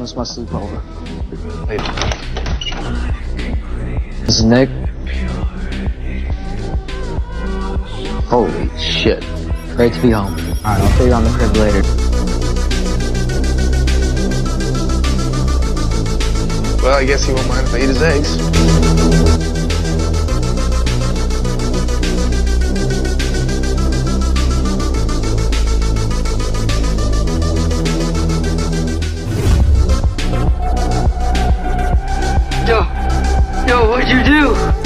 Missed my sleepover. Later. Is Nick. Holy shit. Great to be home. Alright, I'll see you on the crib later. Well, I guess he won't mind if I eat his eggs. What'd you do?